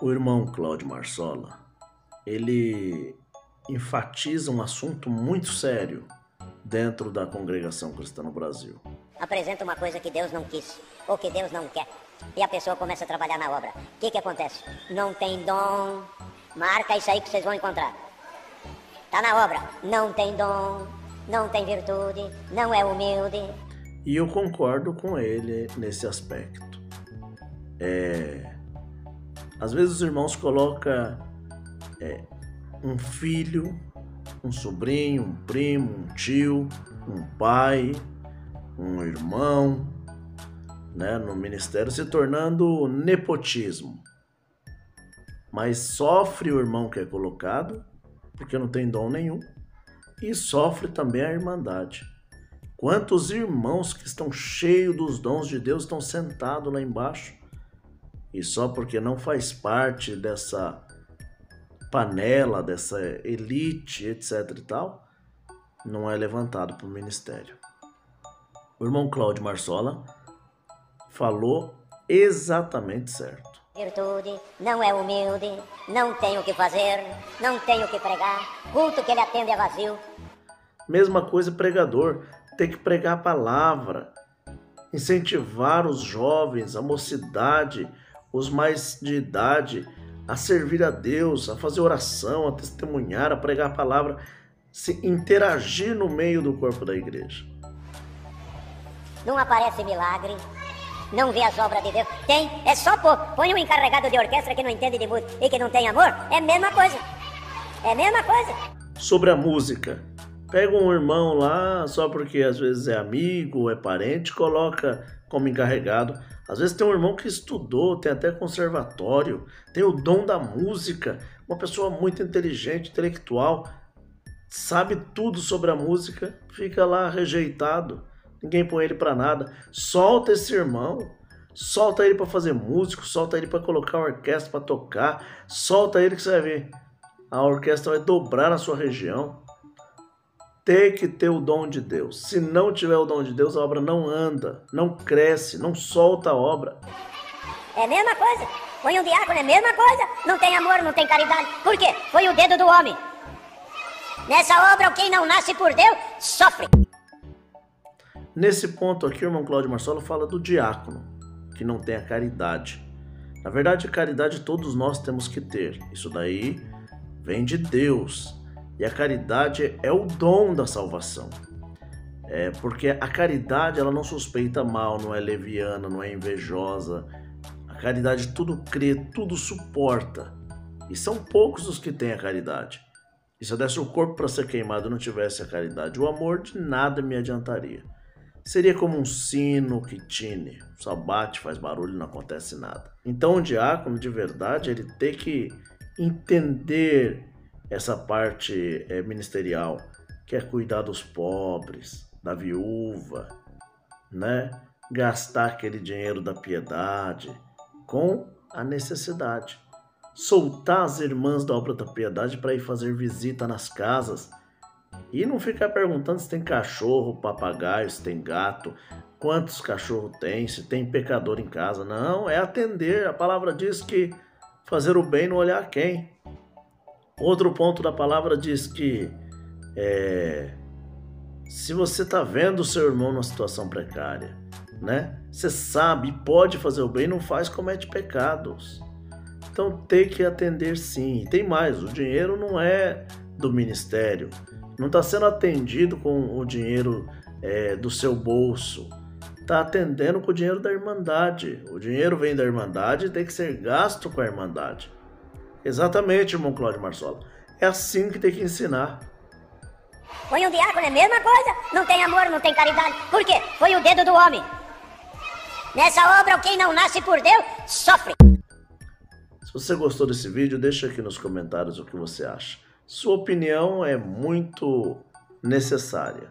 O irmão Cláudio Marsola, ele enfatiza um assunto muito sério dentro da congregação cristã no Brasil. Apresenta uma coisa que Deus não quis ou que Deus não quer e a pessoa começa a trabalhar na obra. O que, que acontece? Não tem dom. Marca isso aí que vocês vão encontrar. Tá na obra. Não tem dom, não tem virtude, não é humilde. E eu concordo com ele nesse aspecto. É, às vezes os irmãos colocam é, um filho, um sobrinho, um primo, um tio, um pai, um irmão, né, no ministério, se tornando nepotismo. Mas sofre o irmão que é colocado, porque não tem dom nenhum, e sofre também a irmandade. Quantos irmãos que estão cheios dos dons de Deus estão sentados lá embaixo e só porque não faz parte dessa panela, dessa elite, etc e tal, não é levantado para o ministério. O irmão Cláudio Marsola falou exatamente certo. Virtude, não é humilde, não tem o que fazer, não tem o que pregar, culto que ele atende é vazio. Mesma coisa pregador, tem que pregar a palavra, incentivar os jovens, a mocidade, os mais de idade a servir a Deus, a fazer oração, a testemunhar, a pregar a palavra, se interagir no meio do corpo da igreja. Não aparece milagre, não vê as obras de Deus. Tem, é só pôr. Põe um encarregado de orquestra que não entende de música e que não tem amor, é a mesma coisa. É a mesma coisa. Sobre a música, pega um irmão lá, só porque às vezes é amigo, é parente, coloca como encarregado. Às vezes tem um irmão que estudou, tem até conservatório, tem o dom da música, uma pessoa muito inteligente, intelectual, sabe tudo sobre a música, fica lá rejeitado, ninguém põe ele para nada. Solta esse irmão, solta ele para fazer músico, solta ele para colocar uma orquestra para tocar, solta ele que você vai ver. A orquestra vai dobrar na sua região tem que ter o dom de Deus. Se não tiver o dom de Deus, a obra não anda, não cresce, não solta a obra. É a mesma coisa. Põe um diácono, é a mesma coisa. Não tem amor, não tem caridade. Por quê? Foi o dedo do homem. Nessa obra, quem não nasce por Deus, sofre. Nesse ponto aqui, o irmão Cláudio Marcelo fala do diácono, que não tem a caridade. Na verdade, caridade todos nós temos que ter. Isso daí vem de Deus. E a caridade é o dom da salvação. É porque a caridade ela não suspeita mal, não é leviana, não é invejosa. A caridade tudo crê, tudo suporta. E são poucos os que têm a caridade. E se eu desse o corpo para ser queimado e não tivesse a caridade, o amor de nada me adiantaria. Seria como um sino que tine, só bate, faz barulho não acontece nada. Então, o diácono de verdade, ele tem que entender essa parte é, ministerial, que é cuidar dos pobres, da viúva, né? Gastar aquele dinheiro da piedade com a necessidade. Soltar as irmãs da obra da piedade para ir fazer visita nas casas e não ficar perguntando se tem cachorro, papagaio, se tem gato, quantos cachorros tem, se tem pecador em casa. Não, é atender. A palavra diz que fazer o bem não olhar quem. Outro ponto da palavra diz que é, se você está vendo o seu irmão numa situação precária, né? Você sabe, pode fazer o bem, não faz, comete pecados. Então tem que atender sim. Tem mais, o dinheiro não é do ministério, não está sendo atendido com o dinheiro é, do seu bolso, está atendendo com o dinheiro da Irmandade. O dinheiro vem da Irmandade e tem que ser gasto com a Irmandade. Exatamente, irmão Cláudio Marsola. É assim que tem que ensinar. Foi um diácono, é a mesma coisa. Não tem amor, não tem caridade. Por quê? Foi o dedo do homem. Nessa obra, quem não nasce por Deus, sofre. Se você gostou desse vídeo, deixa aqui nos comentários o que você acha. Sua opinião é muito necessária.